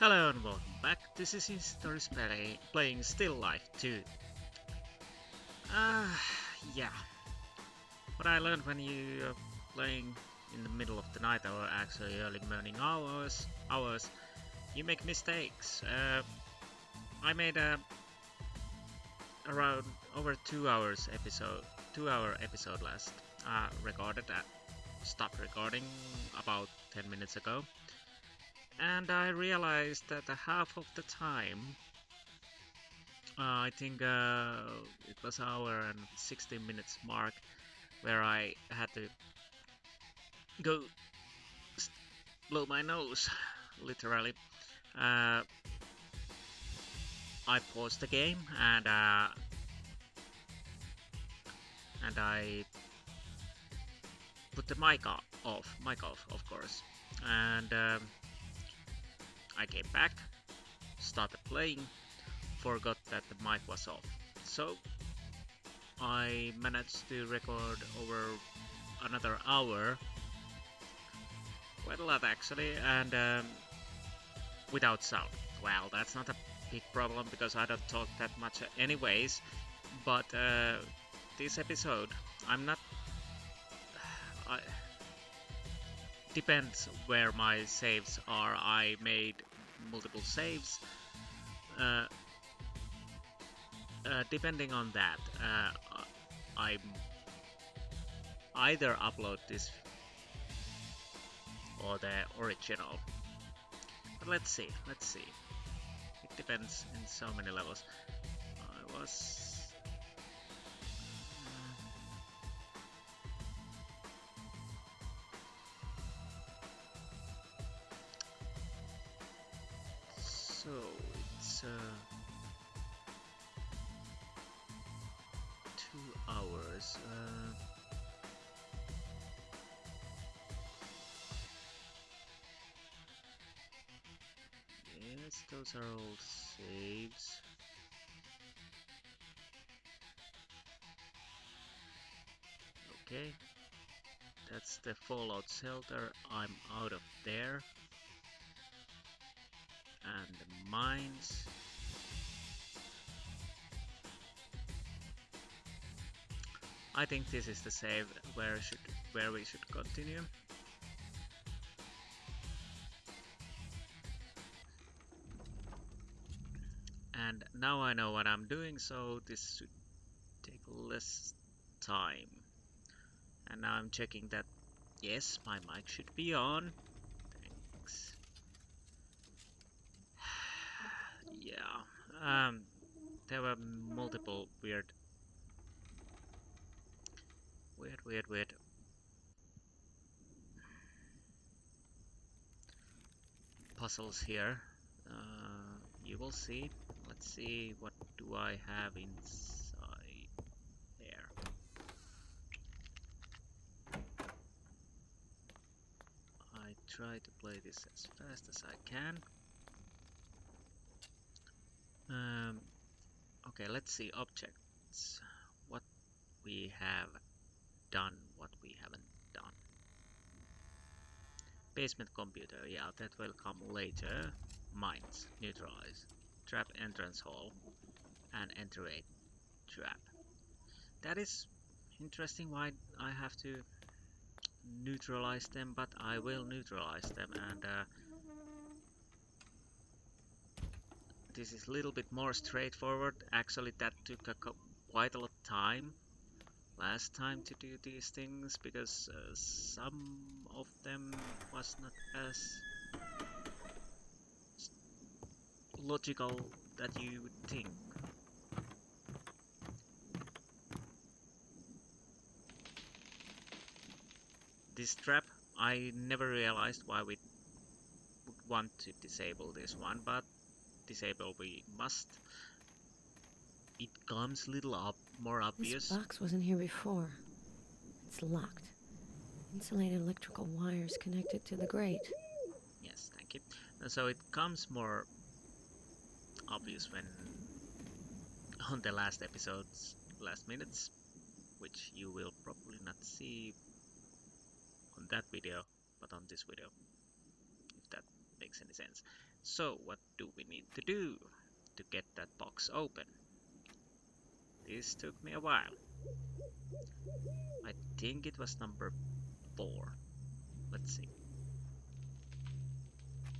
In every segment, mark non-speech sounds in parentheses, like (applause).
Hello and welcome back. This is Stories play, playing Still Life 2. Ah, uh, yeah. What I learned when you are playing in the middle of the night or actually early morning hours, hours, you make mistakes. Uh, I made a around over two hours episode, two hour episode last. Uh, recorded that, stopped recording about 10 minutes ago and I realized that half of the time uh, I think uh, it was hour and 16 minutes mark where I had to go blow my nose (laughs) literally. Uh, I paused the game and uh, and I put the mic off, off mic off of course. And um, I came back, started playing, forgot that the mic was off. So I managed to record over another hour, quite a lot actually, and um, without sound. Well, that's not a big problem because I don't talk that much anyways, but uh, this episode I'm not... (sighs) I, depends where my saves are. I made multiple saves. Uh, uh, depending on that, uh, I either upload this or the original. But let's see, let's see. It depends in so many levels. I was So it's uh, two hours. Uh, yes, those are all saves. Okay, that's the fallout shelter. I'm out of there and mines. I think this is the save where should where we should continue. And now I know what I'm doing, so this should take less time. And now I'm checking that, yes, my mic should be on. Um, there were multiple weird, weird, weird, weird puzzles here. Uh, you will see. Let's see what do I have inside there. I try to play this as fast as I can. Um, okay, let's see objects. What we have done, what we haven't done. Basement computer, yeah, that will come later. Mines, neutralize. Trap entrance hall and enter a trap. That is interesting why I have to neutralize them, but I will neutralize them and uh, this is a little bit more straightforward. Actually, that took a quite a lot of time last time to do these things because uh, some of them was not as logical that you would think. This trap, I never realized why we would want to disable this one, but disable we must. It comes little up more obvious. This box wasn't here before. It's locked. Insulated electrical wires connected to the grate. Yes, thank you. And so it comes more obvious when (laughs) on the last episodes, last minutes, which you will probably not see on that video, but on this video, if that makes any sense. So what do we need to do to get that box open? This took me a while. I think it was number four. Let's see.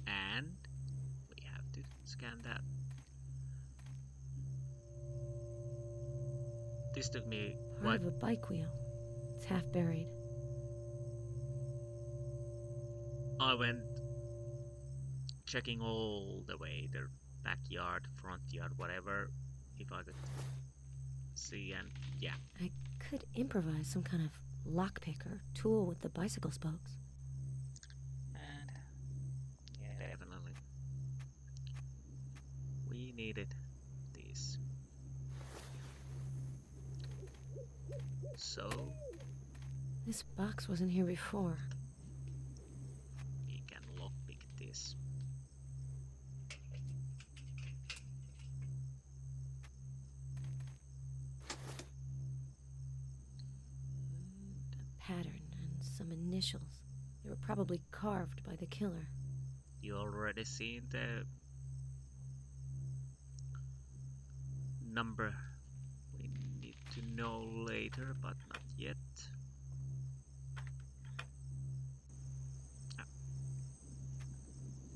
And we have to scan that. This took me Part what? of a bike wheel. It's half buried. I went checking all the way the backyard, front yard, whatever, if I could see and yeah. I could improvise some kind of lockpick or tool with the bicycle spokes. And yeah, definitely. We needed this. So This box wasn't here before. Killer. You already seen the number we need to know later, but not yet.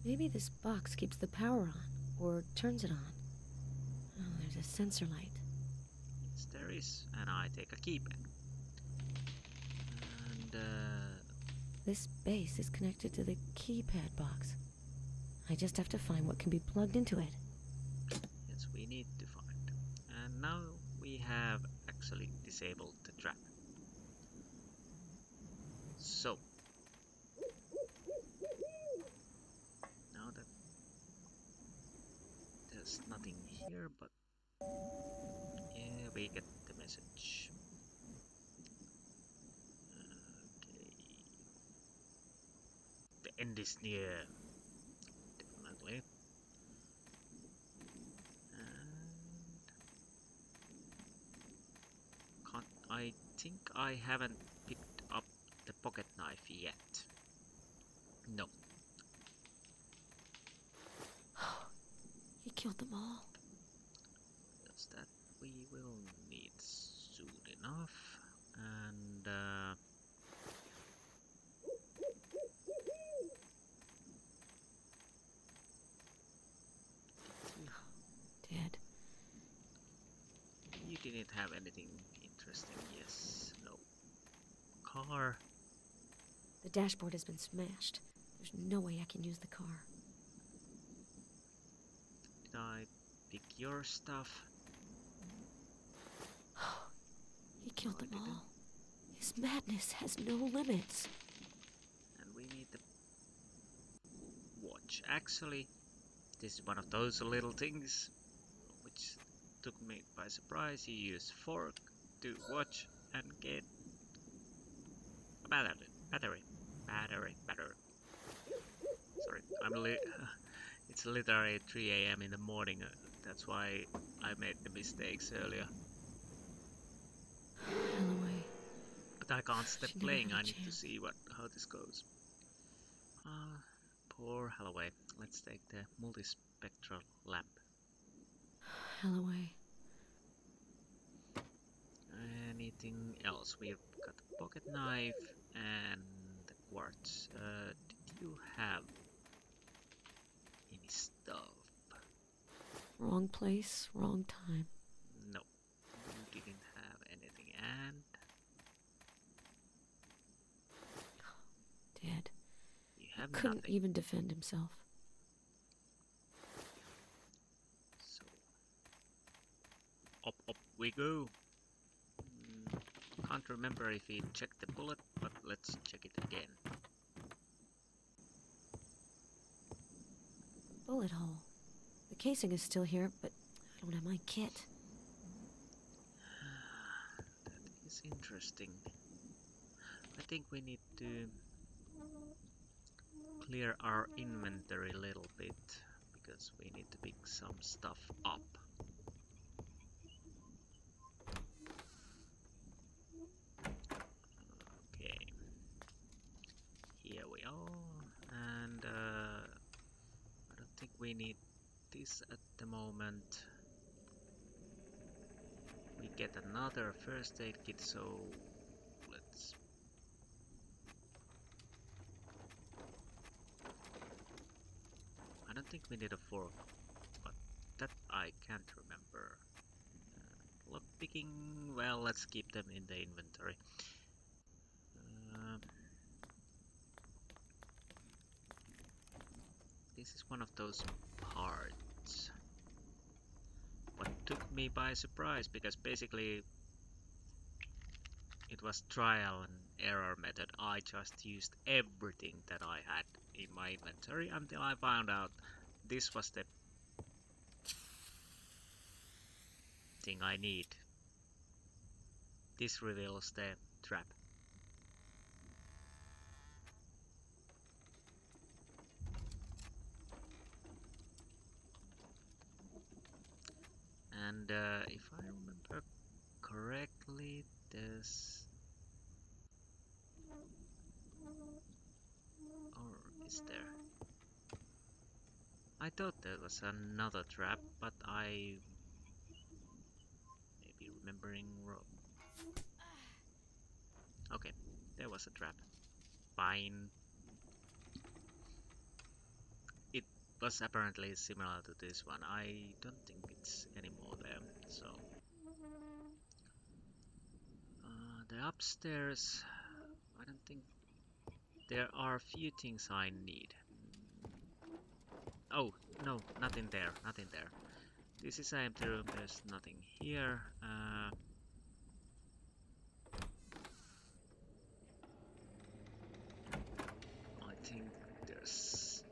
Maybe this box keeps the power on, or turns it on. Oh, there's a sensor light. Yes, there is, and I take a keypad. And uh, This base is connected to the keypad box. I just have to find what can be plugged into it. yes, we need to find. And now we have actually disabled the trap. So now that there's nothing here, but yeah, we get the message. Okay, the end is near. Definitely. And can't, I think I haven't picked up the pocket knife yet. No. (gasps) He killed them all. Yes, that we will need soon enough. And uh, Dead. you didn't have anything interesting. Yes. No. Car. The dashboard has been smashed. There's no way I can use the car. Did I pick your stuff? (sighs) He killed them didn't. all. His madness has no limits. and we need the watch. Actually, this is one of those little things took me by surprise. He used fork to watch and get a battery, battery, battery, battery. Sorry, I'm li- (laughs) it's literally 3 a.m. in the morning. Uh, that's why I made the mistakes earlier. But I can't stop playing. I need to see what how this goes. Ah, poor Holloway. Let's take the multispectral lamp. Alloway. Anything else? We've got the pocket knife and the quartz. Uh, did you have any stuff? Wrong place, wrong time. No, you didn't have anything. And (gasps) Dead. you have Couldn't nothing. even defend himself. So up, up we go. Can't remember if he checked the bullet, but let's check it again. Bullet hole. The casing is still here, but I don't have my kit. (sighs) That is interesting. I think we need to clear our inventory a little bit because we need to pick some stuff up. Okay. Here we are. And uh, we need this at the moment. We get another first aid kit, so let's I don't think we need a fork, but that I can't remember. Uh, lockpicking, well, let's keep them in the inventory. Uh, this is one of those parts. What took me by surprise, because basically it was trial and error method. I just used everything that I had in my inventory until I found out this was the thing I need. This reveals the trap. And uh, if I remember correctly, there's or is there? I thought there was another trap, but I may be remembering wrong. Okay, there was a trap. Fine. Was apparently similar to this one. I don't think it's anymore there, so... Uh, the upstairs... I don't think... There are a few things I need. Oh, no, nothing there, nothing there. This is an empty room, there's nothing here. Uh, I think there's...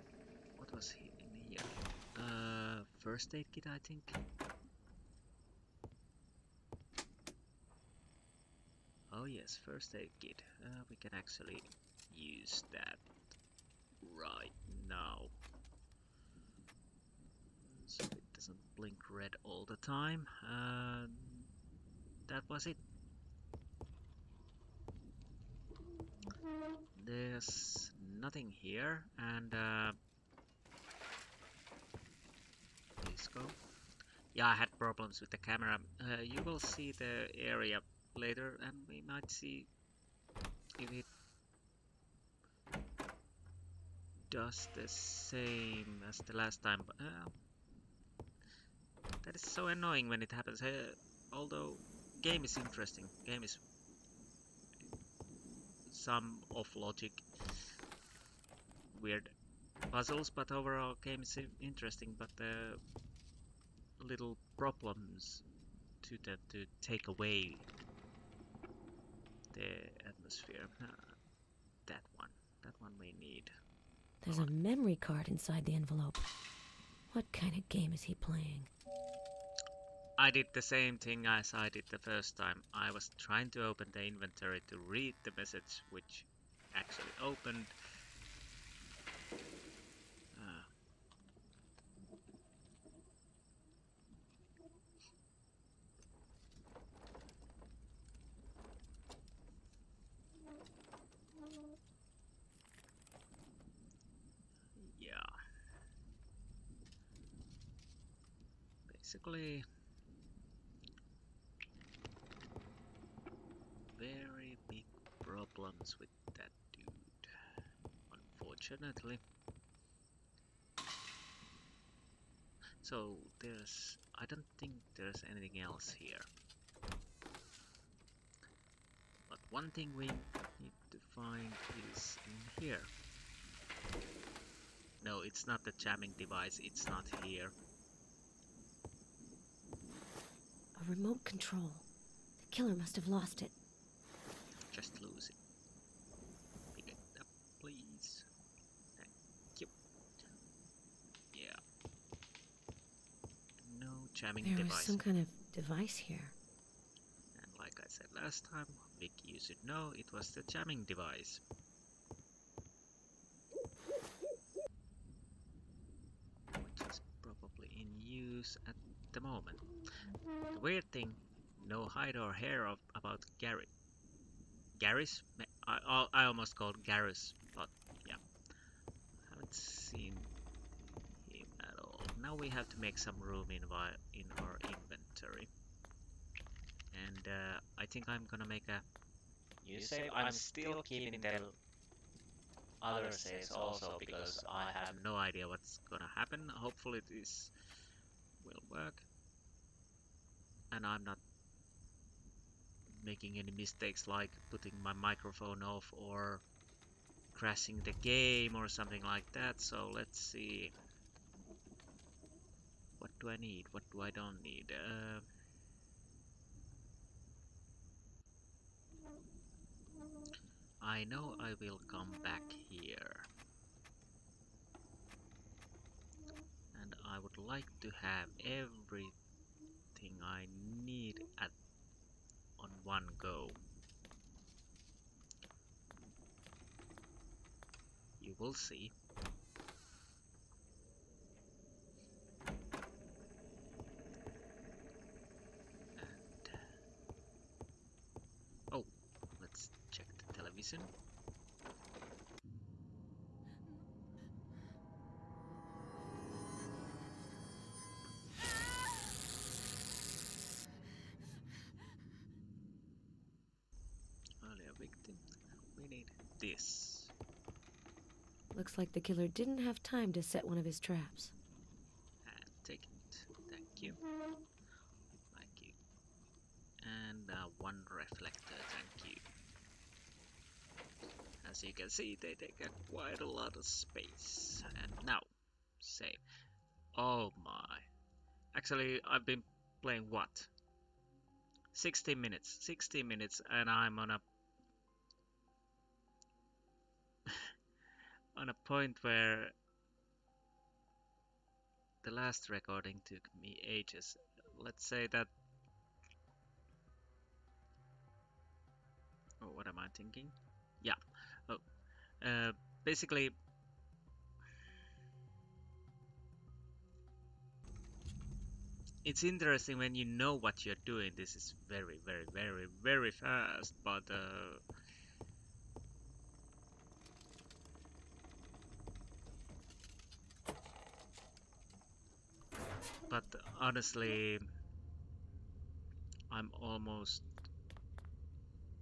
What was he in here? First aid kit, I think. Oh yes, first aid kit. Uh, we can actually use that right now so it doesn't blink red all the time. Uh, that was it. There's nothing here, and uh, please go. Yeah, I had problems with the camera. Uh, you will see the area later, and we might see if it does the same as the last time. But, uh, that is so annoying when it happens. Uh, although game is interesting, game is some of logic, weird puzzles, but overall game is interesting. But the little problems to that to take away the atmosphere. Uh, that one, that one we need. There's a memory card inside the envelope. What kind of game is he playing? I did the same thing as I did the first time. I was trying to open the inventory to read the message, which actually opened. Uh, yeah. Basically, very big problems with that dude, unfortunately. So there's, I don't think there's anything else here. But one thing we need to find is in here. No, it's not the jamming device, it's not here. A remote control. The killer must have lost it. Just lose it. Pick it up, please. Thank you. Yeah. No jamming There was some kind of device here. And like I said last time, Vic, you should know it was the jamming device. Which is probably in use at the moment. The weird thing, no hide or hair of about Gary. Garrus? Ma- I, I, almost called Garrus, but yeah. Haven't seen him at all. now we have to make some room in, in our inventory. And uh, I think I'm gonna make a... You say I'm still keeping the other saves also because I have no idea what's gonna happen. Hopefully this will work. And I'm not making any mistakes like putting my microphone off or crashing the game or something like that. So let's see. Do I need? What do I don't need? Uh, I know I will come back here. And I would like to have everything I need at on one go. You will see. Reason. Earlier victim. We need this. Looks like the killer didn't have time to set one of his traps. And take it. Thank you. Thank you. And uh, one reflector, thank you. As you can see, they take up quite a lot of space. And now, save. Oh my. Actually, I've been playing what? 16 minutes. 16 minutes and I'm on a... (laughs) on a point where the last recording took me ages. Let's say that... Oh, what am I thinking? Yeah, uh, basically, it's interesting when you know what you're doing. This is very, very, very, very fast, but uh, but honestly, I'm almost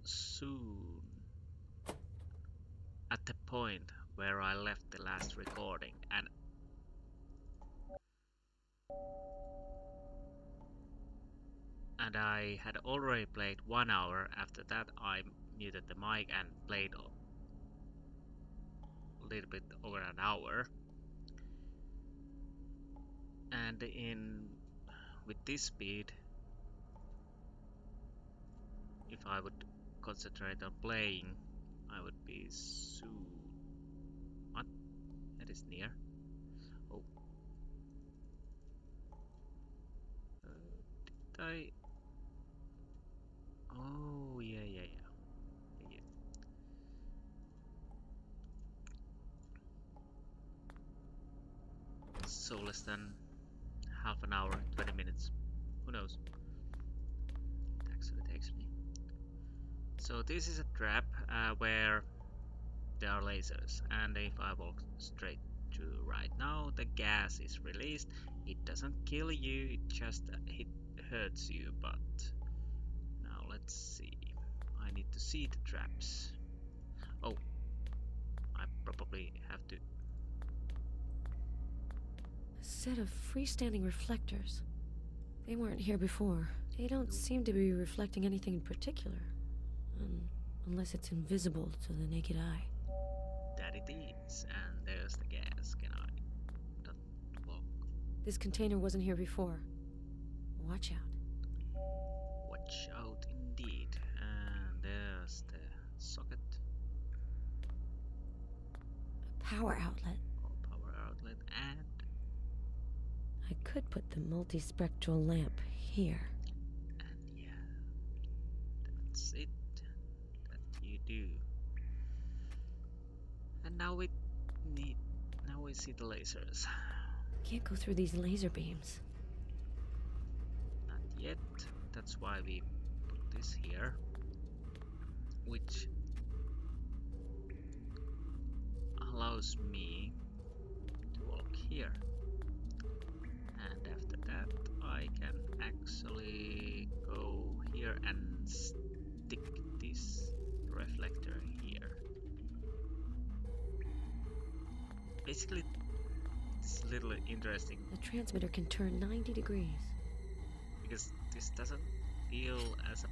soon point where I left the last recording and and I had already played one hour. After that I muted the mic and played a little bit over an hour. And in with this speed if I would concentrate on playing I would be soon. Near. Oh. Uh, did I? Oh yeah yeah yeah. yeah. So less than half an hour, 20 minutes. Who knows? Actually takes me. So this is a trap uh, where there are lasers and if I walk straight to right now the gas is released. It doesn't kill you, it just it hurts you but now let's see. I need to see the traps. Oh, I probably have to a set of freestanding reflectors. They weren't here before. They don't seem to be reflecting anything in particular. Um, unless it's invisible to the naked eye. Is, and there's the gas. Can I walk? This container wasn't here before. Watch out. Watch out indeed. And there's the socket. A power outlet. Oh, power outlet and... I could put the multispectral lamp here. And yeah, that's it that you do. And now we need... Now we see the lasers. Can't go through these laser beams. Not yet. That's why we put this here. Which allows me to walk here. And after that, I can actually go here and stick this reflector Basically, it's a little interesting The transmitter can turn 90 degrees. because this doesn't feel as a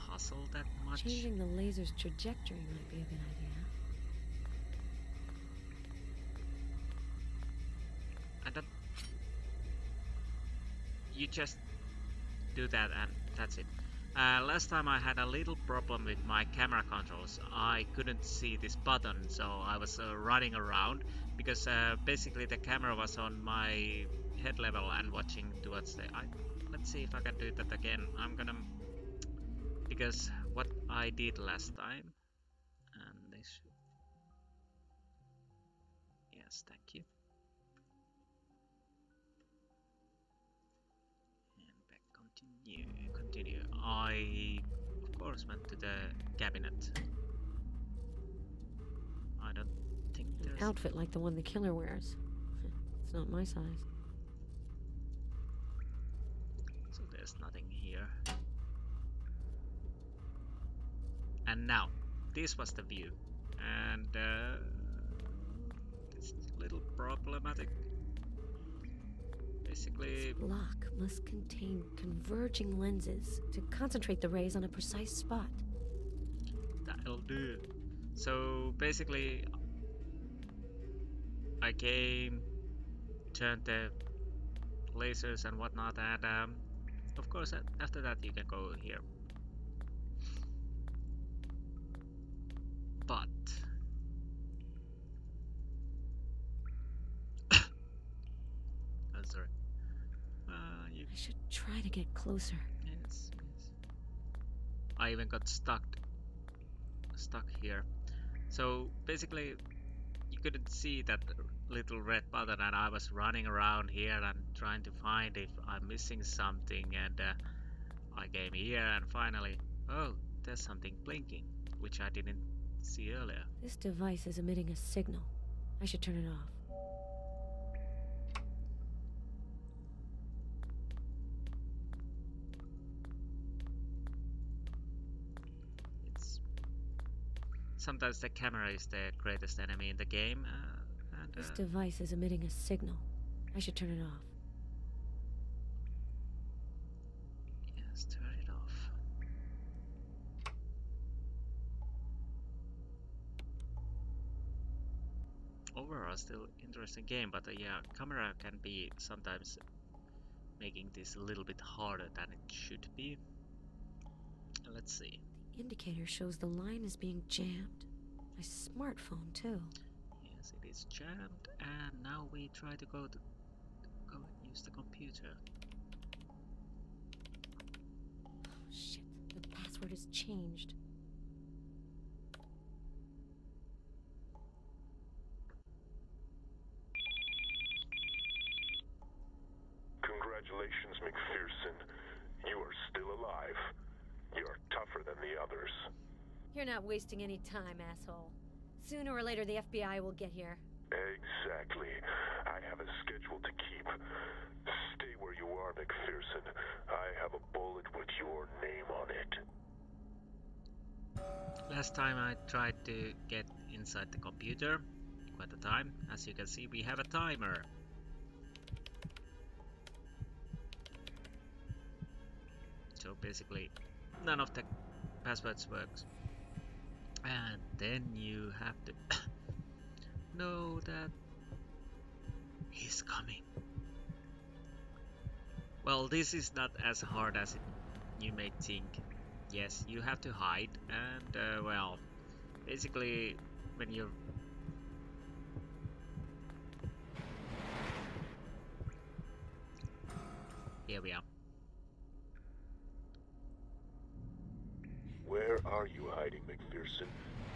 puzzle that much. Changing the laser's trajectory might be a good idea. And then you just do that and that's it. Uh, last time I had a little problem with my camera controls. I couldn't see this button, so I was uh, running around because uh, basically the camera was on my head level and watching towards the. I, let's see if I can do that again. I'm gonna because what I did last time, and this. Yes, thank you. I, of course, went to the cabinet. I don't think there's. An Outfit like the one the killer wears. It's not my size. So there's nothing here. And now, this was the view. And uh, is a little problematic. Basically, Block must contain converging lenses to concentrate the rays on a precise spot. That'll do. So basically, I came, turned the lasers and whatnot, and um, of course, after that, you can go here. But oh, sorry. Uh, you I should try to get closer. Yes, yes. I even got stuck stuck here. So basically you couldn't see that little red button and I was running around here and trying to find if I'm missing something and uh, I came here and finally oh there's something blinking which I didn't see earlier. This device is emitting a signal. I should turn it off. It's sometimes the camera is the greatest enemy in the game uh, and This uh, device is emitting a signal. I should turn it off. Yes, turn it off. Overall, still interesting game, but uh, yeah, camera can be sometimes making this a little bit harder than it should be. Let's see. The indicator shows the line is being jammed. My smartphone, too. Yes, it is jammed, and now we try to go to go and use the computer. Oh, shit. The password has changed. Congratulations, McPherson. You are still alive. You're tougher than the others. You're not wasting any time, asshole. Sooner or later, the FBI will get here. Exactly. I have a schedule to keep. Stay where you are, McPherson. I have a bullet with your name on it. Last time I tried to get inside the computer, quite a time. As you can see, we have a timer. So basically, none of the passwords works. And then you have to (coughs) know that he's coming. Well, this is not as hard as it, you may think. Yes, you have to hide, and uh, well, basically, when you're hiding, McPherson?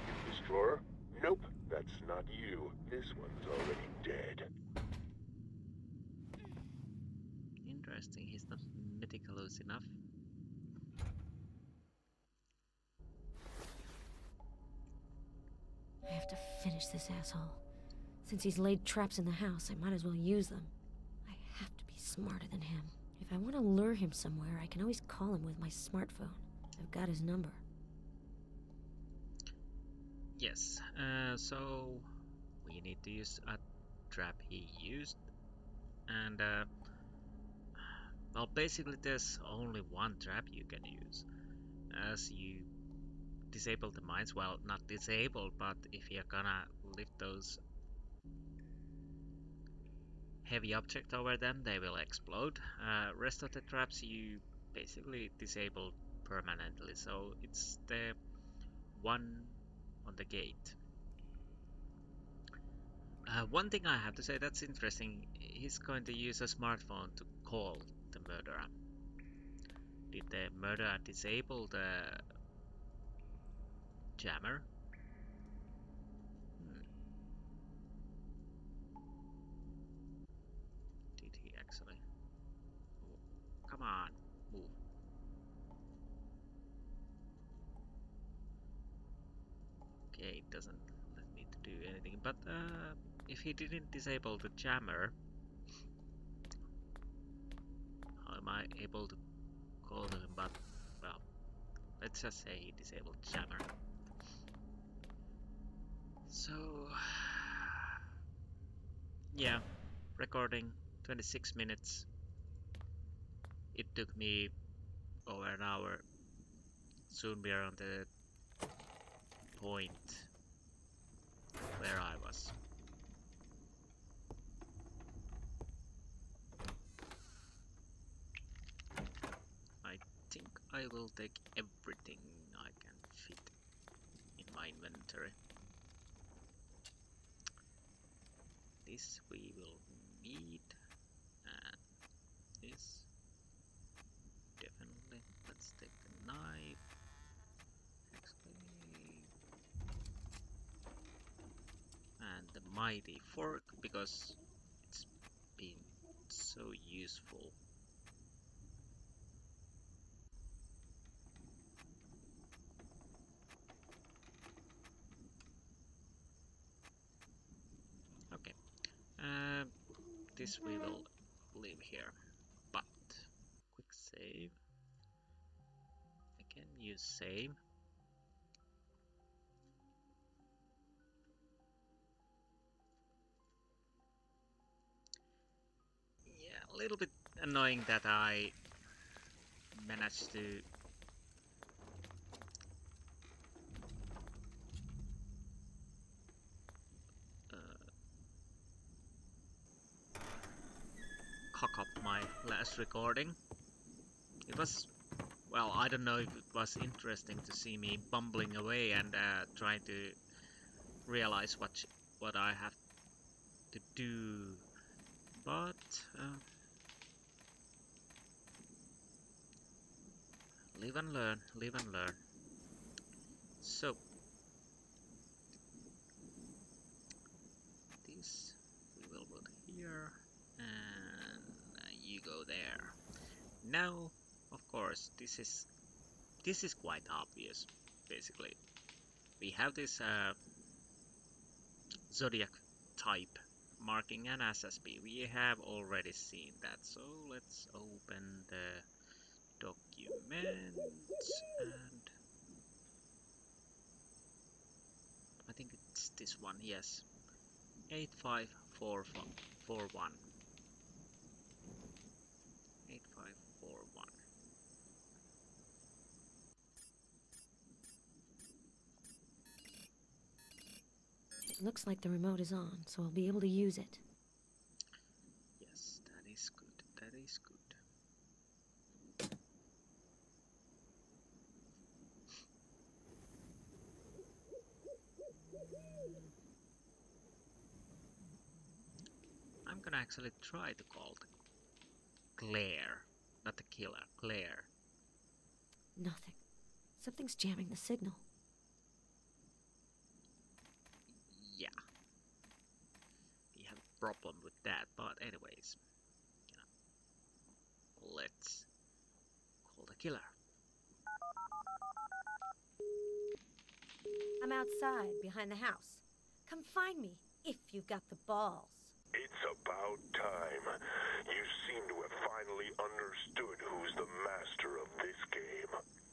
In this drawer? Nope, that's not you. This one's already dead. Interesting, he's not meticulous enough. I have to finish this asshole. Since he's laid traps in the house, I might as well use them. I have to be smarter than him. If I want to lure him somewhere, I can always call him with my smartphone. I've got his number. Yes, uh, so we need to use a trap he used. And, uh, well, basically there's only one trap you can use. As you disable the mines, well, not disable but if you're gonna lift those heavy object over them, they will explode. Uh, rest of the traps you basically disable permanently, so it's the one on the gate. Uh, one thing I have to say that's interesting, he's going to use a smartphone to call the murderer. Did the murderer disable the jammer? Hmm. Did he actually? Oh, come on, Okay, it doesn't let me to do anything, but uh, if he didn't disable the jammer, how am I able to call him? But, well, let's just say he disabled jammer. So, yeah, recording 26 minutes. It took me over an hour. Soon we are on the point where I was. I think I will take everything I can fit in my inventory. This we will need and this definitely. Let's take the knife. Actually, and the mighty fork because it's been so useful. Okay, uh, this we will leave here, but quick save. I can use save. A little bit annoying that I managed to uh, cock up my last recording. It was, well, I don't know if it was interesting to see me bumbling away and uh, trying to realize what what I have to do, but uh, live and learn, live and learn. So this we will put here, and you go there. Now, of course, this is this is quite obvious. Basically, we have this uh, zodiac type marking an SSB. We have already seen that, so let's open the and I think it's this one, yes. 8541. 8541. It looks like the remote is on, so I'll be able to use it. Yes, that is good. That is good. I'm gonna actually try to call the Claire, not the killer, Claire. Nothing. Something's jamming the signal. Yeah. We have a problem with that, but anyways, you know, let's call the killer. I'm outside, behind the house. Come find me, if you've got the balls. It's about time. You seem to have finally understood who's the master of this game.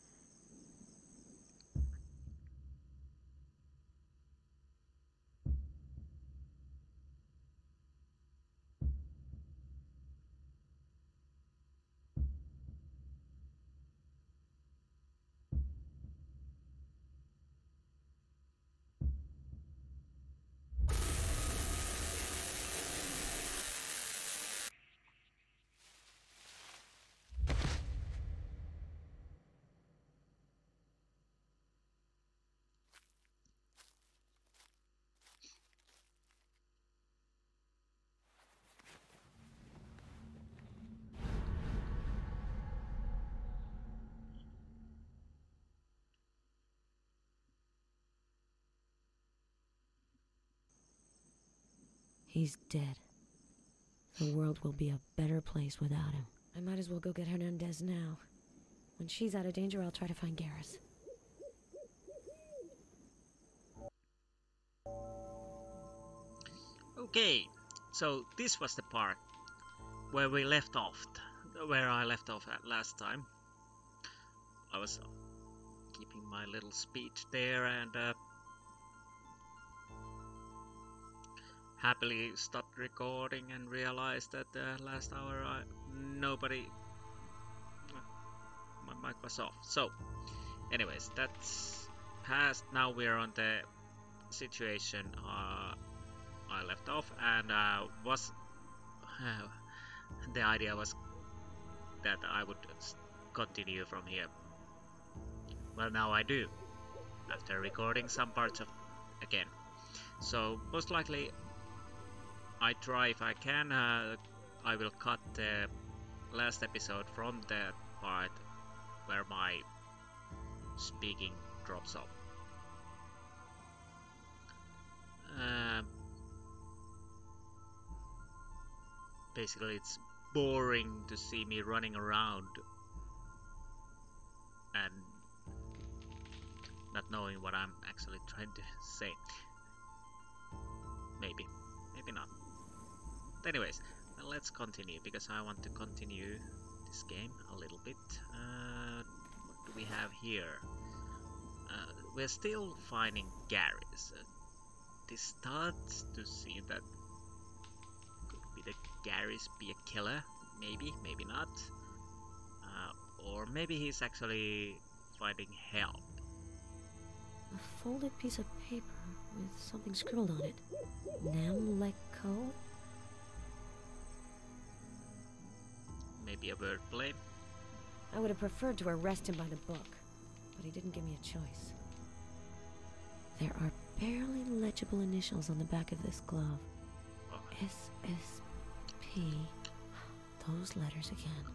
He's dead. The world will be a better place without him. I might as well go get Hernandez now. When she's out of danger, I'll try to find Garrus. Okay, so this was the part where we left off, where I left off at last time. I was keeping my little speech there and uh, happily stopped recording and realized that uh, last hour I, nobody my mic was off. So anyways that's past. Now we're on the situation uh, I left off and uh, was (sighs) the idea was that I would continue from here. Well, now I do, after recording some parts of again. So most likely, I try if I can. Uh, I will cut the last episode from the part where my speaking drops off. Uh, basically, it's boring to see me running around and not knowing what I'm actually trying to (laughs) say. Maybe, maybe not. But anyways, let's continue because I want to continue this game a little bit. Uh, what do we have here? Uh, we're still finding Garrus. Uh, this starts to see that could be the Garrus be a killer? Maybe, maybe not. Uh, or maybe he's actually finding help a folded piece of paper with something scribbled on it. Namleko? Maybe a wordplay? I would have preferred to arrest him by the book, but he didn't give me a choice. There are barely legible initials on the back of this glove. Oh. SSP. Those letters again.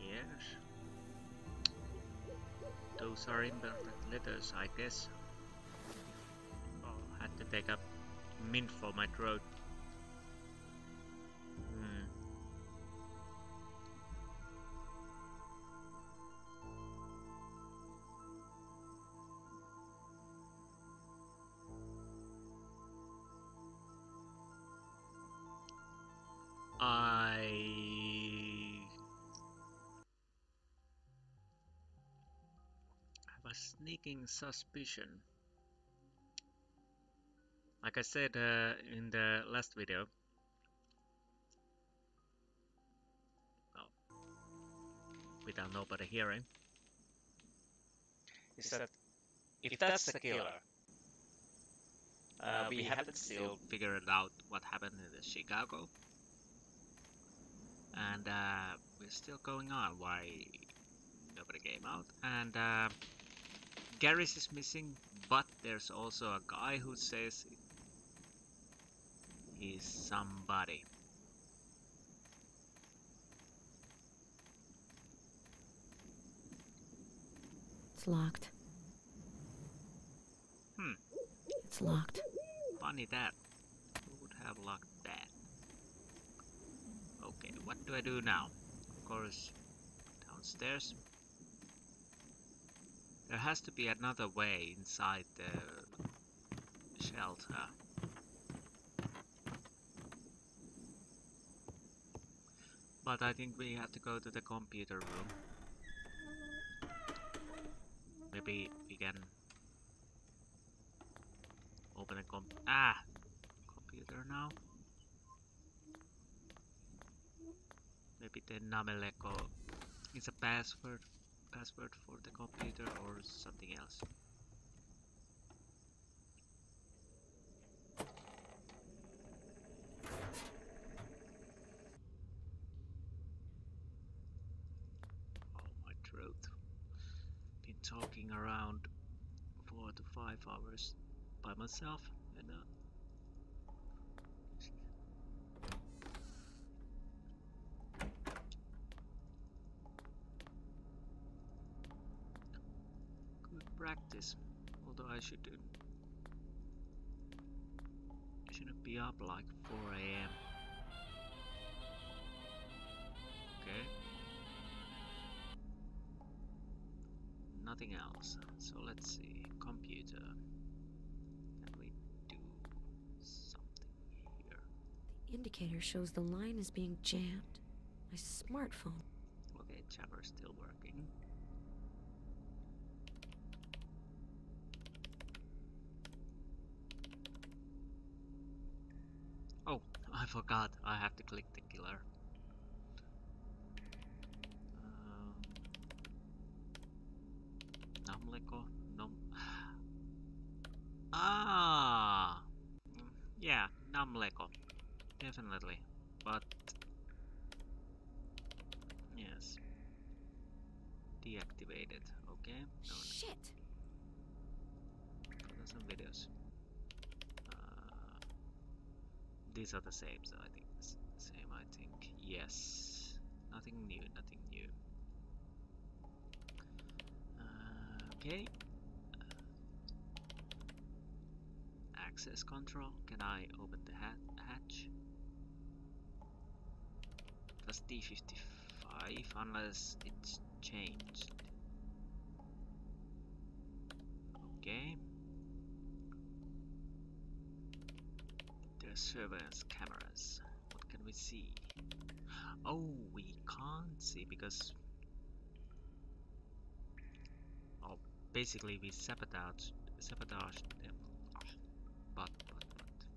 Yes. Those are inverted letters, I guess. Oh, had to take up mint for my throat. Sneaking suspicion. Like I said uh, in the last video, well, without nobody hearing, is that if that's the killer, uh, we haven't still figured out what happened in Chicago, and uh, we're still going on why nobody came out, and Garrus is missing, but there's also a guy who says he's somebody. It's locked. Hmm. It's locked. Funny that. Who would have locked that? Okay, what do I do now? Of course, downstairs. There has to be another way inside the shelter. But I think we have to go to the computer room. Maybe we can open a comp- ah! Computer now. Maybe the Nameleko is a password password for the computer or something else. Oh, my throat. Been talking around four to five hours by myself and uh, practice, although I should do I shouldn't be up like 4 a.m. Okay. Nothing else. So let's see. Computer. Can we do something here? The indicator shows the line is being jammed. My smartphone. Okay, jammer's still working. Oh, I forgot. I have to click the killer. Um, Namleko? Nom. Ah! Yeah, Namleko. Definitely. But. Yes. Deactivated. Okay. No, no. Shit! Photos and videos. Uh, these are the same, so I think same. I think yes. Nothing new. Nothing new. Uh, okay. Access control. Can I open the hat hatch? Plus D55 unless it's changed. Okay. There's surveillance cameras. What can we see? Oh, we can't see because. Oh, basically we sabotage sabotaged them. But, but, but.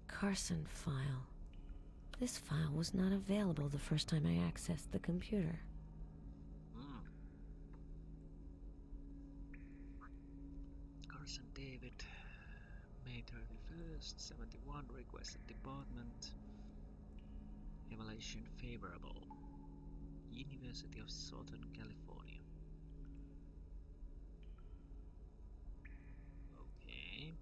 Carson file. This file was not available the first time I accessed the computer. Hmm. Carson David, May 31st, 71, requested department. Evaluation favorable. University of Southern California. Okay.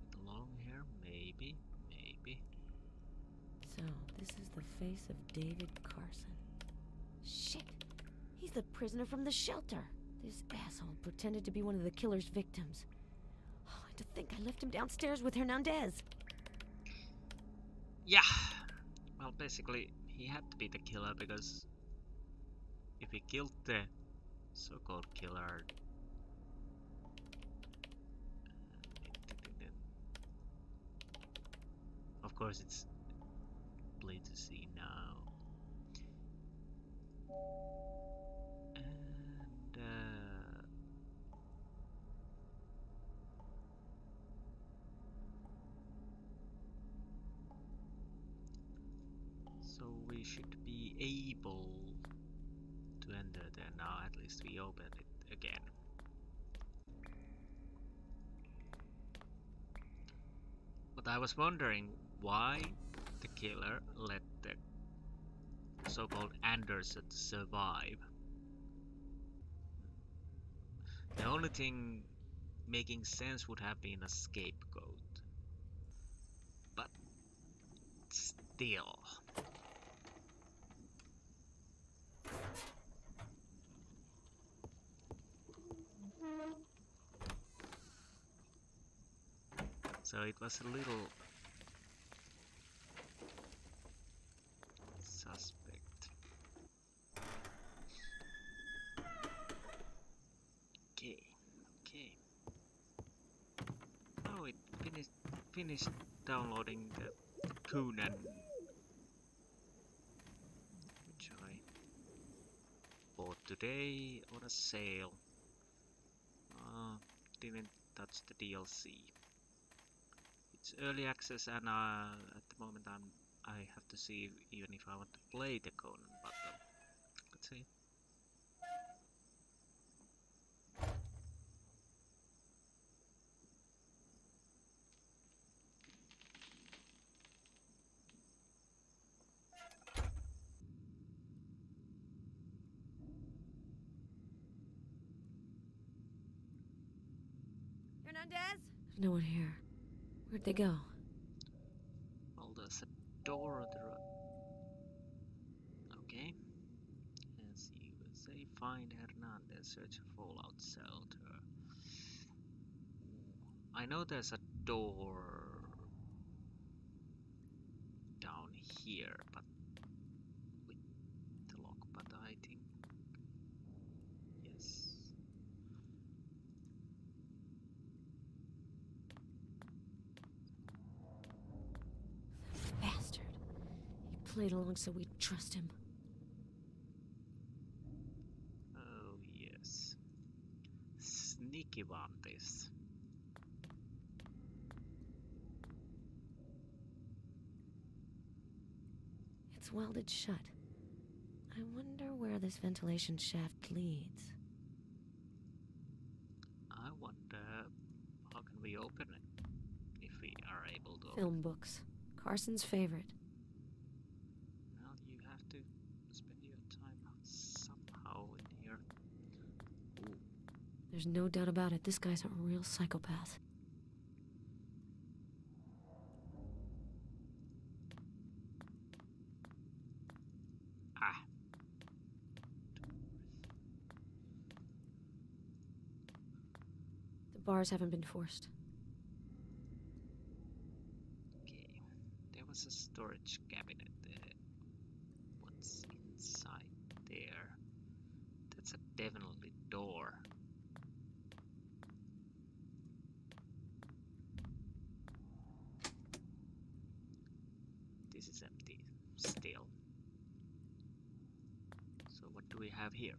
With long hair, maybe, maybe. So, this is the face of David Carson. Shit! He's the prisoner from the shelter! This asshole pretended to be one of the killer's victims. To think I left him downstairs with Hernandez! Yeah. Well, basically, he had to be the killer because if he killed the so-called killer, uh, of course, it's plain to see now. And uh, So we should be able to enter there now, uh, at least we open it again. But I was wondering why the killer let the so-called Anderson survive. The only thing making sense would have been a scapegoat. But still. It was a little suspect. Okay, okay. Oh, it finished finished downloading the Conan, which I today on a sale. Uh, didn't touch the DLC. It's early access, and uh, at the moment I'm I have to see even if I want to play the Conan. But uh, let's see. Hernandez? No one here. Where'd they go? Well, there's a door on the right. Okay. As USA, find Hernandez, search a fallout shelter. I know there's a door down here, but with the lock, but I think yes. Bastard. He played along so we'd trust him. Oh yes. Sneaky one this. It's welded shut. I wonder where this ventilation shaft leads. I wonder how can we open it if we are able to Film books. Carson's favorite. Well, you have to spend your time somehow in here. Ooh, There's no doubt about it. This guy's a real psychopath. ah. The bars haven't been forced. Okay. There was a storage cabinet there. What's inside there? That's a definitely door. This is empty still. So here?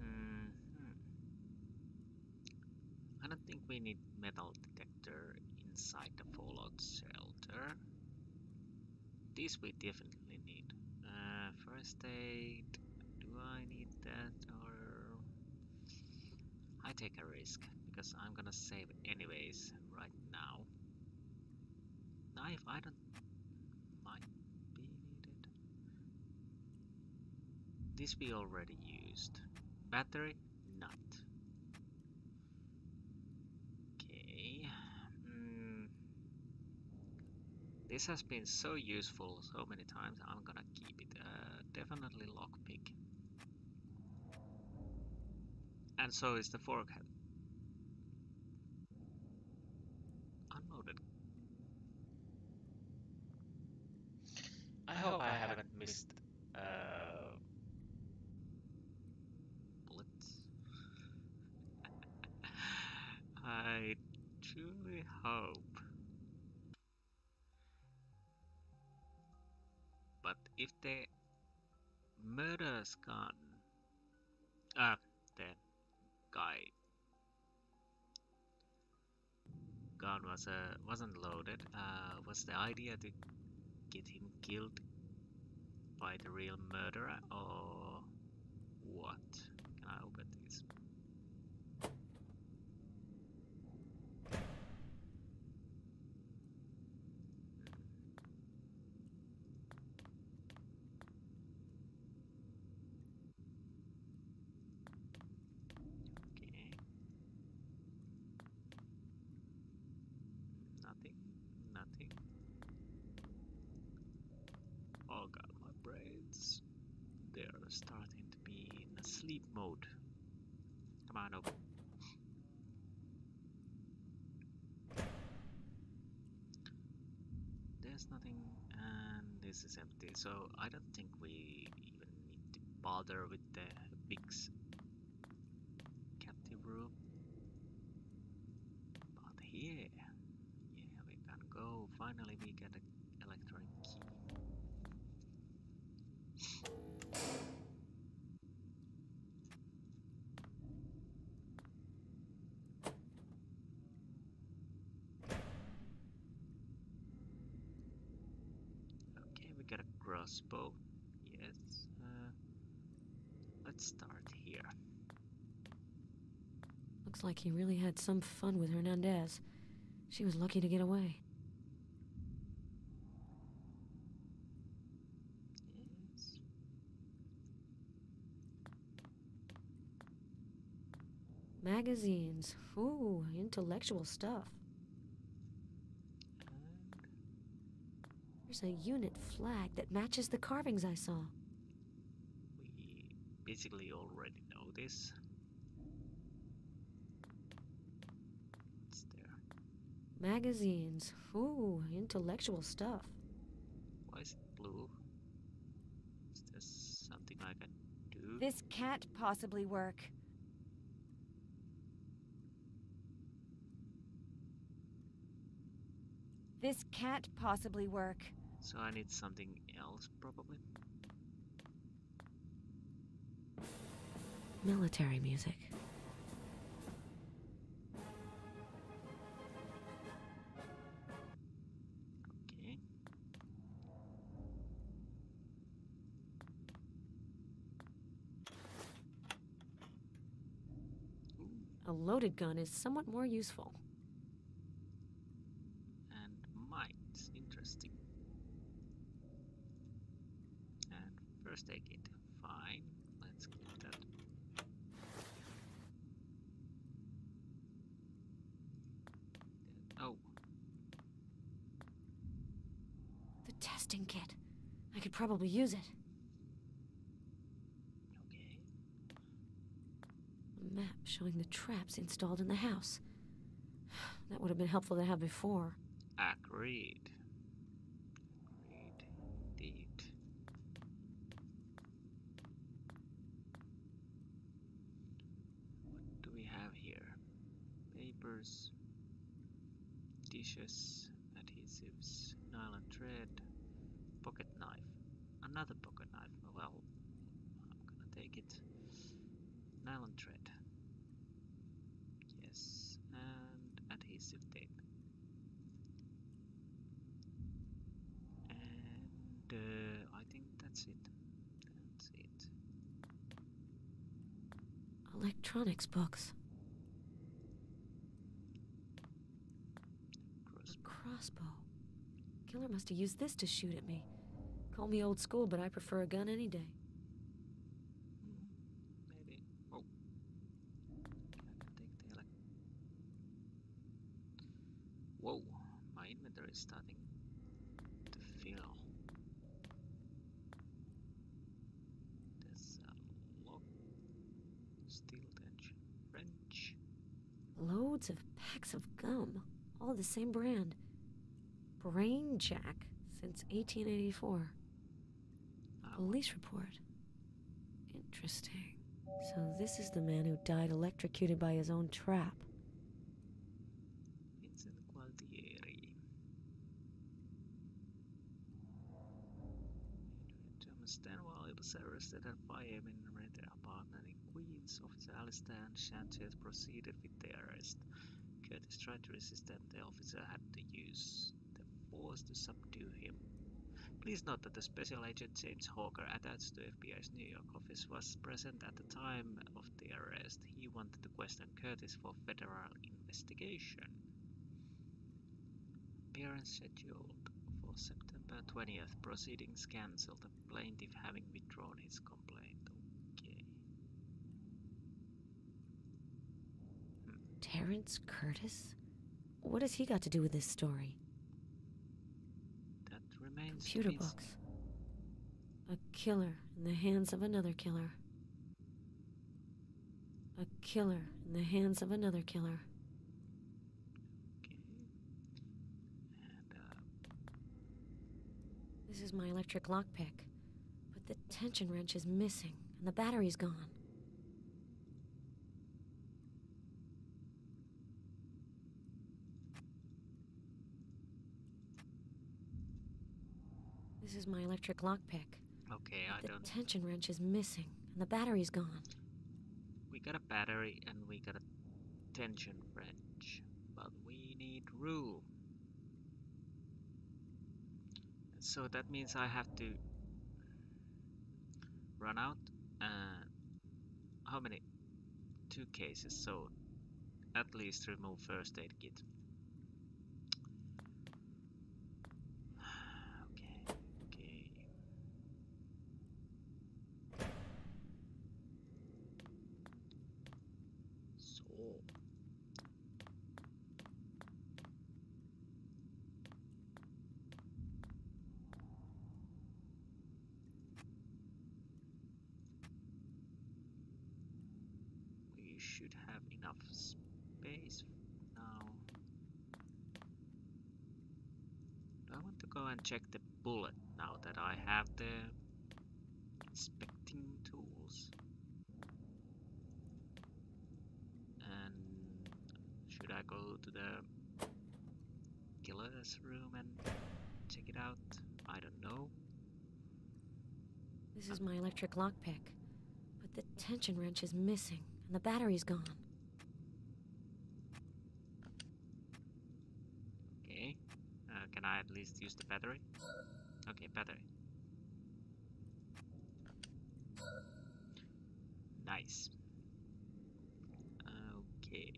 Mhm. I don't think we need metal detector inside the fallout shelter. This we definitely need. Uh, first aid. Do I need that or I take a risk because I'm gonna save anyways right now. Knife I don't might be needed. This we already used. Battery? Not. Okay. Mm. This has been so useful so many times, I'm gonna keep it. Uh, definitely lockpick. And so is the forehead. Unloaded. I hope I haven't missed. Uh, bullets. I truly hope. But if the murder's gun, ah, the guy gun was uh, wasn't loaded, uh, was the idea to get him killed by the real murderer or what? Can I open this? Okay. Nothing. Nothing. Oh god, my brains. They're starting to be in a sleep mode. Come on, open. There's nothing, and this is empty, so I don't think we even need to bother with the big captive room. But here, yeah, we can go. Finally, we get an crossbow. Yes. Uh, let's start here. Looks like he really had some fun with Hernandez. She was lucky to get away. Yes. Magazines. Ooh, intellectual stuff. And There's a unit flag that matches the carvings I saw. we basically already know this. It's there. Magazines. Ooh, intellectual stuff. Why is it blue? Is there something I can do? This can't possibly work. This can't possibly work. So I need something else, probably. Military music. Okay. A loaded gun is somewhat more useful. and might. Interesting. Aid kit. Fine. Let's keep that. Oh, The testing kit. I could probably use it. okay. A map showing the traps installed in the house. (sighs) That would have been helpful to have before. Agreed indeed. What do we have here? Papers, dishes, adhesives, nylon thread, pocket knife, another pocket knife. Well, I'm gonna take it. Nylon thread. Yes, and adhesive tape. And uh, I think that's it. That's it. Electronics books. Cross- A crossbow. Killer must have used this to shoot at me. Call me old school, but I prefer a gun any day. Hmm, maybe. Oh. I can take the elec- Whoa, my inventory is starting to fill. There's a lock, steel tension wrench. Loads of packs of gum, all the same brand. Black Jack since 1884. Ah, Police report. Interesting. So this is the man who died electrocuted by his own trap. Vincent Gualtieri. Thomas Stanwell was arrested at 5 a.m. in a rented apartment in Queens. Officer Alistair and Sanchez proceeded with the arrest. Curtis tried to resist and the officer had to use the force to subdue him. Please note that the Special Agent James Hawker, attached to FBI's New York office, was present at the time of the arrest. He wanted to question Curtis for federal investigation. Appearance scheduled for September 20th. Proceedings cancelled. The plaintiff having withdrawn his complaint. Okay. Terrence Curtis? What has he got to do with this story? That remains Computer books. A killer in the hands of another killer. A killer in the hands of another killer. Okay. And uh, This is my electric lockpick. But the tension wrench is missing, and the battery's gone. My electric lockpick. okay, I The don't. tension wrench is missing, and the battery's gone. We got a battery and we got a tension wrench, but we need room. So that means I have to run out. and how many? Two cases. So at least remove first aid kit. Okay. Okay. So. should have enough space now. Do I want to go and check the bullet now that I have the inspecting tools? And should I go to the killer's room and check it out? I don't know. Is my electric lockpick. But the tension wrench is missing, and the battery's gone. Okay. Uh, can I at least use the battery? Okay, battery. Nice. Okay.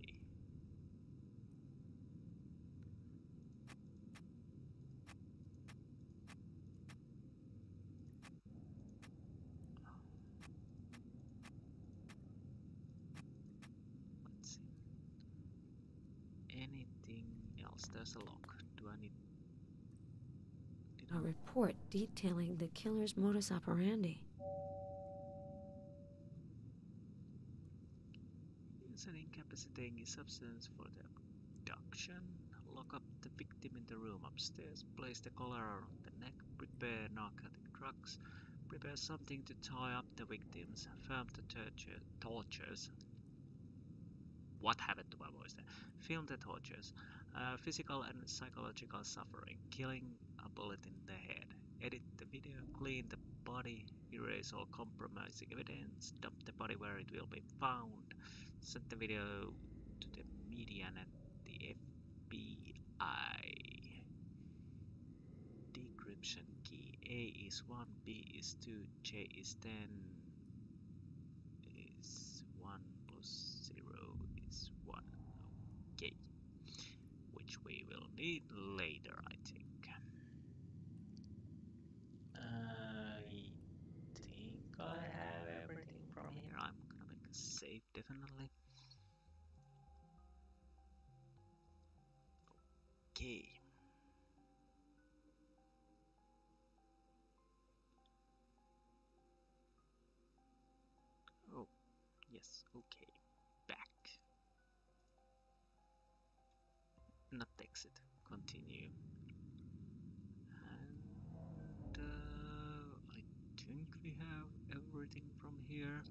Let's see. Anything else? There's a lock. Do I need? Did A I- report detailing the killer's modus operandi. Use an incapacitating substance for the abduction. Lock up the victim in the room upstairs. Place the collar around the neck. Prepare narcotic drugs. Prepare something to tie up the victims. Film the torture, tortures. What happened to my voice there? Film the tortures. Uh, physical and psychological suffering. Killing a bullet in the head. Edit the video. Clean the body. Erase all compromising evidence. Dump the body where it will be found send the video to the media and the FBI. Decryption key A is 1, B is 2, J is 10, is 1 plus 0 is 1. Okay. Which we will need later, I think. I think I have everything from From here. here, I'm gonna make a save definitely. Okay. Oh, yes, okay. Back. Not exit, continue. And uh, I think we have everything from here.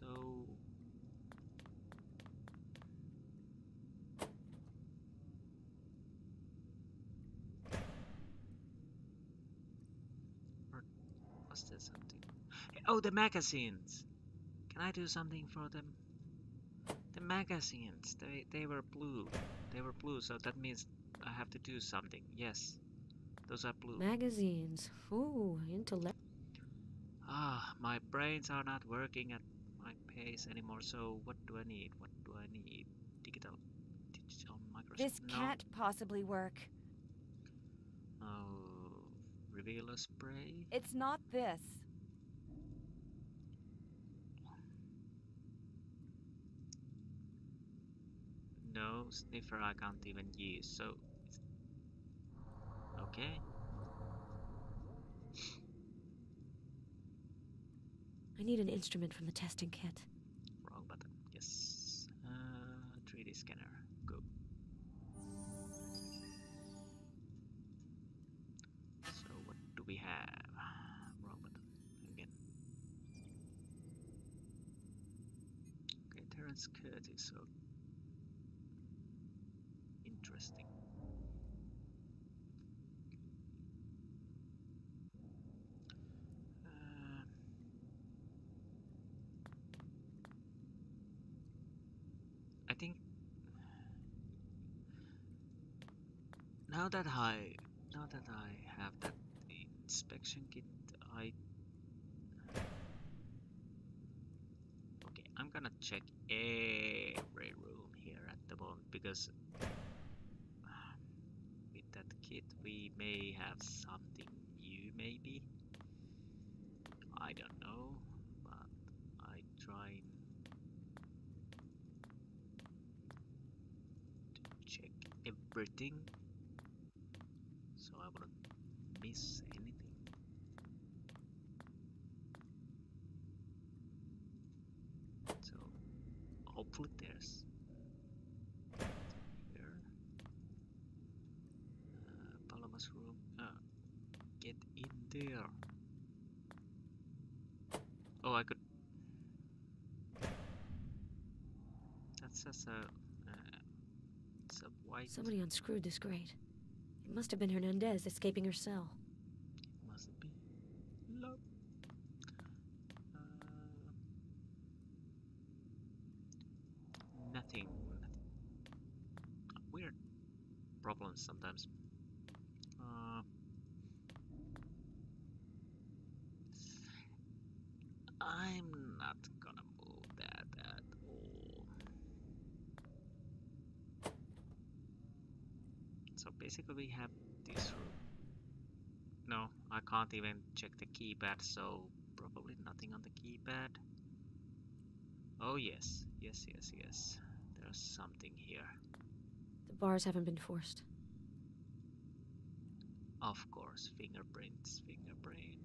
So or was there something? Oh, the magazines. Can I do something for them? The magazines. They they were blue. They were blue, so that means I have to do something. Yes, those are blue. Magazines. Ooh, intellect. Ah, my brains are not working at pace anymore. So what do I need? What do I need? Digital, digital Microsoft. This no. can't possibly work. Oh, reveal a spray. It's not this. No sniffer. I can't even use. So, okay. I need an instrument from the testing kit. Wrong button. Yes. Uh, 3D scanner. Go. So what do we have? Wrong button. Again. Okay, Terence Curtis. So interesting. Uh, I think now that I now that I have that inspection kit, I okay. I'm gonna check every room here at the moment because um, with that kit we may have something new, maybe. I don't know, but I try to check everything miss anything. So hopefully there's here. Uh, Paloma's room. Uh, get in there. Oh, I could. That's just a. Uh, white. Somebody unscrewed this grate. It must have been Hernandez escaping her cell. Must be. Love. Uh, nothing. Weird problems sometimes. Uh, I'm not gonna move that at all. So basically we have this room. No, I can't even check the keypad, so probably nothing on the keypad. Oh yes, yes, yes, yes. There's something here. The bars haven't been forced. Of course, fingerprints, fingerprints.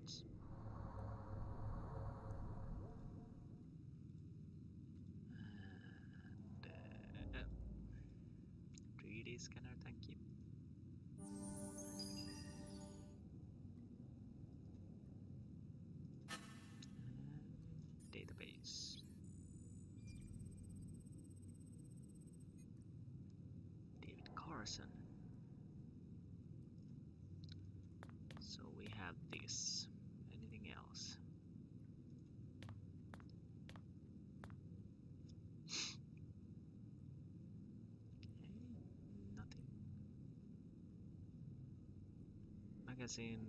Magazine.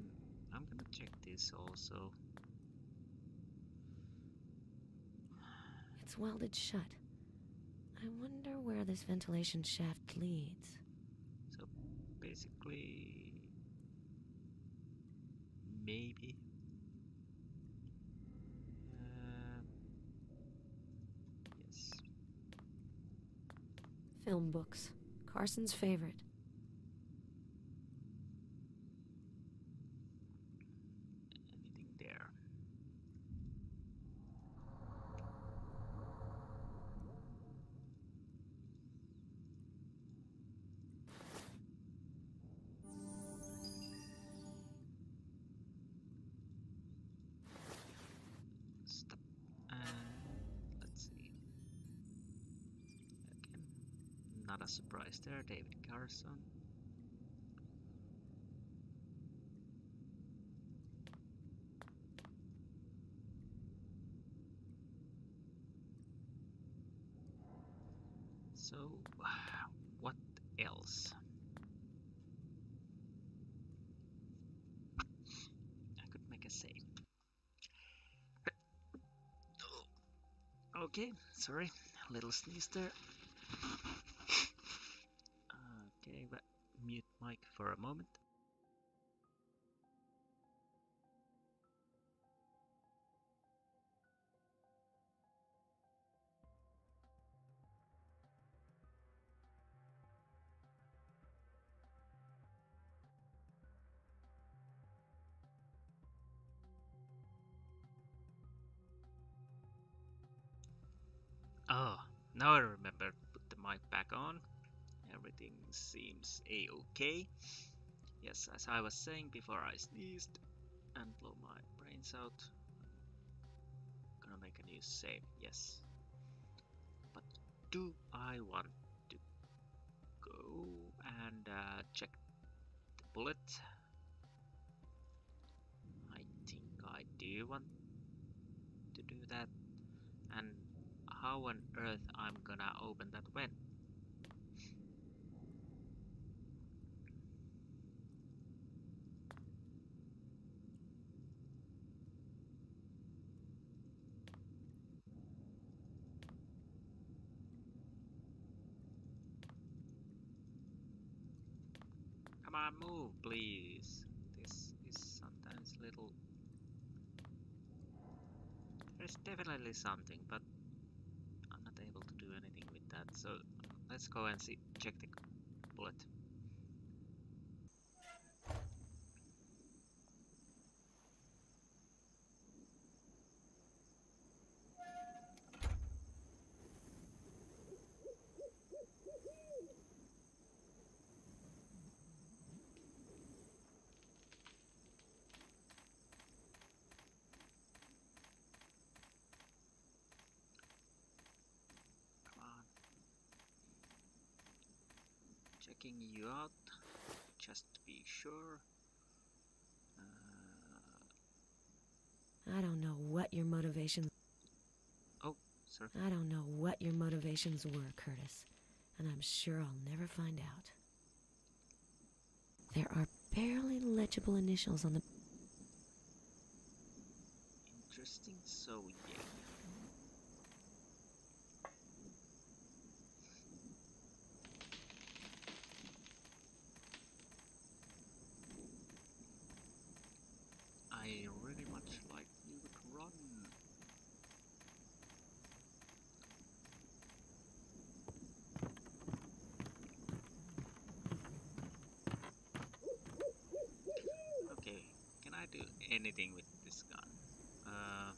I'm gonna check this also. It's welded shut. I wonder where this ventilation shaft leads. So basically, maybe. Uh, yes. Film books. Carson's favorite. David Carson. So, (sighs) what else? I could make a save. (coughs) Okay, sorry, a little sneeze there. For a moment. Seems a-okay. Yes, as I was saying before I sneezed and blow my brains out. Gonna make a new save, yes. But do I want to go and uh, check the bullet? I think I do want to do that. And how on earth I'm gonna open that vent? Move, please. This is sometimes little. There's definitely something, but I'm not able to do anything with that. So let's go and see. Check the bullet. Checking you out just to be sure. Uh, I don't know what your motivations. oh, sorry. I don't know what your motivations were, Curtis, and I'm sure I'll never find out. There are barely legible initials on the. Interesting. So yeah. I really much like you would run. Okay, can I do anything with this gun? Uh,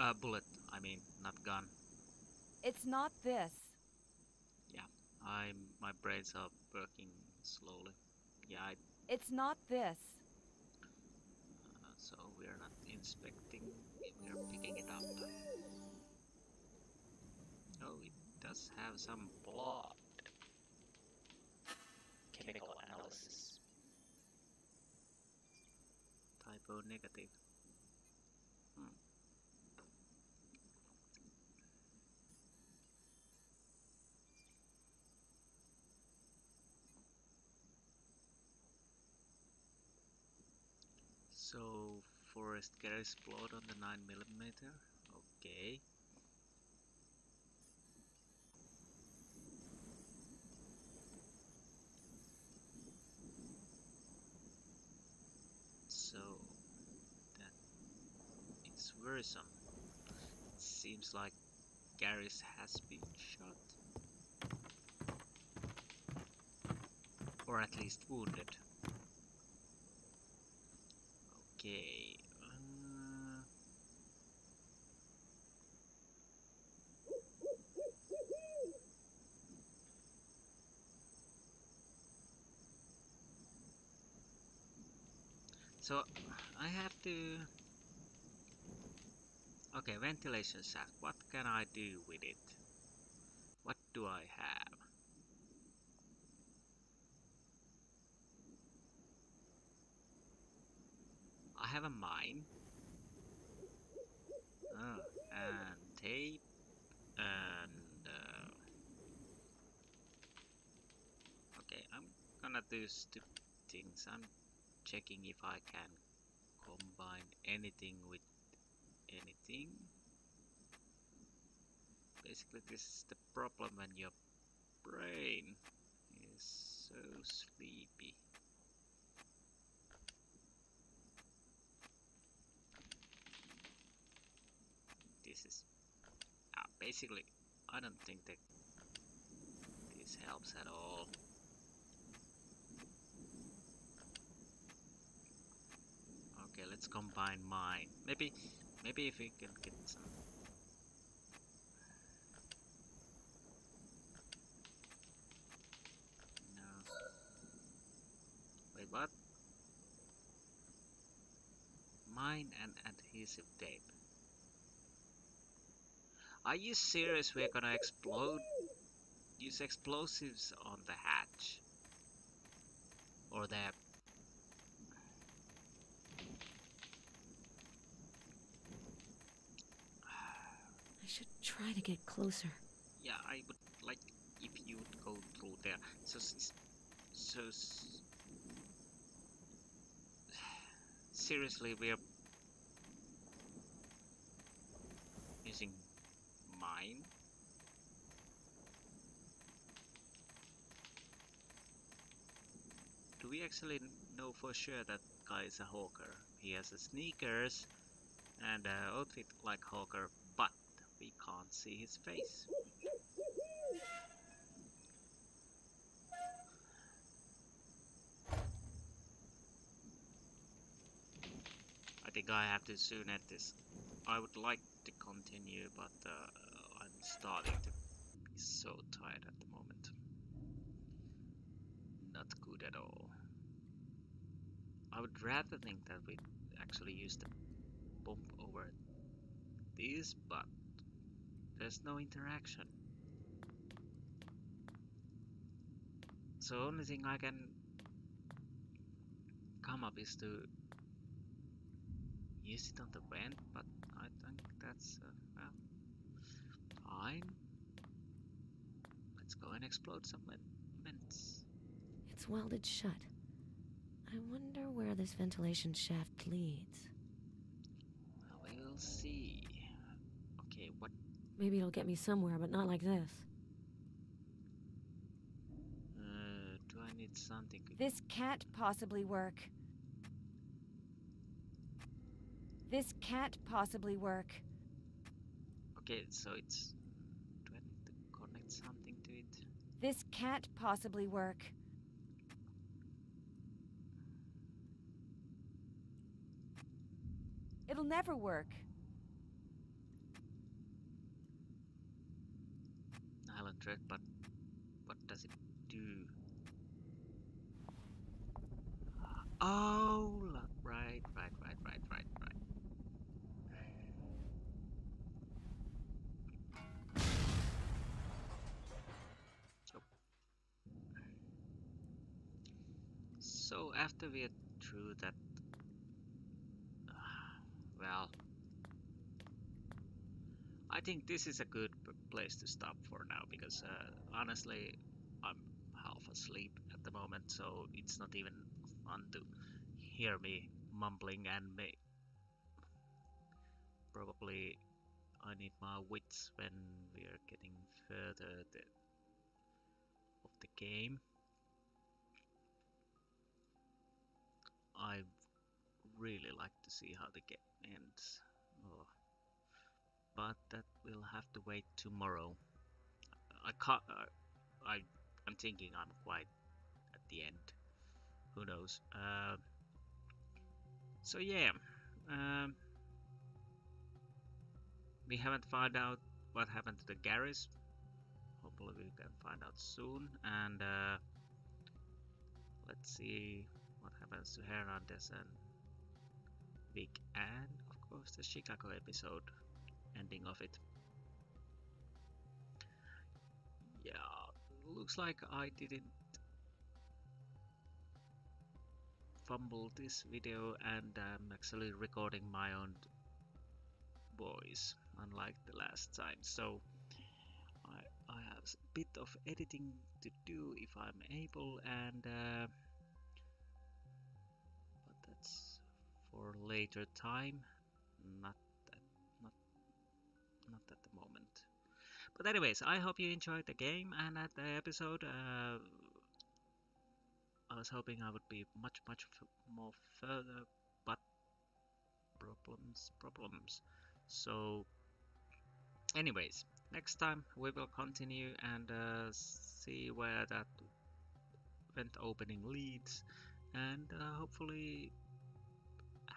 uh, bullet, I mean, not gun. It's not this. Yeah, I'm my brains are working slowly. Yeah, I, It's not this. uh, so we are not inspecting. We are picking it up. Oh, it does have some Blood. Chemical analysis. type O negative. So Forest carries blood on the 9 millimeter. Okay. So that it's worrisome. It seems like Garrus has been shot. Or at least wounded. Okay. Uh, so I have to. Okay, ventilation shaft. What can I do with it? What do I have? Have a mine. Oh, and tape and uh, okay, I'm gonna do stupid things. I'm checking if I can combine anything with anything. Basically, this is the problem when your brain is so sleepy. Uh, basically I don't think that this helps at all. Okay let's combine mine. Maybe maybe if we can get some. What? Mine and adhesive tape are you serious we're gonna explode? Use explosives on the hatch? Or the... I should try to get closer. Yeah, I would like if you would go through there. So... So... (sighs) Seriously, we're... Using mine? Do we actually know for sure that guy is a hawker? He has sneakers and a outfit like hawker, but we can't see his face. I think I have to soon end this. I would like to continue, but uh, I'm starting to be so tired at the moment. Not good at all. I would rather think that we actually use the bump over this, but there's no interaction. So only thing I can come up is to use it on the vent, but I think that's, uh, well, fine. Let's go and explode some ven- vents. It's welded shut. I wonder where this ventilation shaft leads. Well, we'll see. Okay, what? Maybe it'll get me somewhere, but not like this. Uh, do I need something? This can't possibly work. This can't possibly work. Okay, so it's. Do I need to connect something to it? This can't possibly work. It'll never work. Island thread, but what does it do? Oh, right, right, right, right, right, right. So after we are through that, well, I think this is a good place to stop for now because uh, honestly, I'm half asleep at the moment, so it's not even fun to hear me mumbling and me. Probably I need my wits when we are getting further the, of the game. I really like to see how the game ends. Oh but that will have to wait tomorrow. I can't. Uh, I I'm thinking I'm quite at the end. Who knows? Uh, so yeah, um, we haven't found out what happened to the Garys. Hopefully we can find out soon. And uh, let's see what happens to Hernandez and Vic, and of course the Chicago episode ending of it. Yeah, looks like I didn't fumble this video and I'm actually recording my own voice unlike the last time so I, I have a bit of editing to do if I'm able and uh, for later time not not not at the moment. But anyways, I hope you enjoyed the game and at the episode. Uh, I was hoping I would be much much more further, but problems problems. So, anyways, next time we will continue and uh, see where that vent opening leads, and uh, hopefully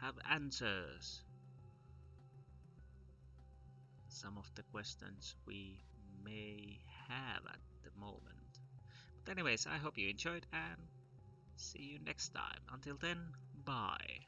have answers some of the questions we may have at the moment. But anyways, I hope you enjoyed and see you next time. Until then, bye.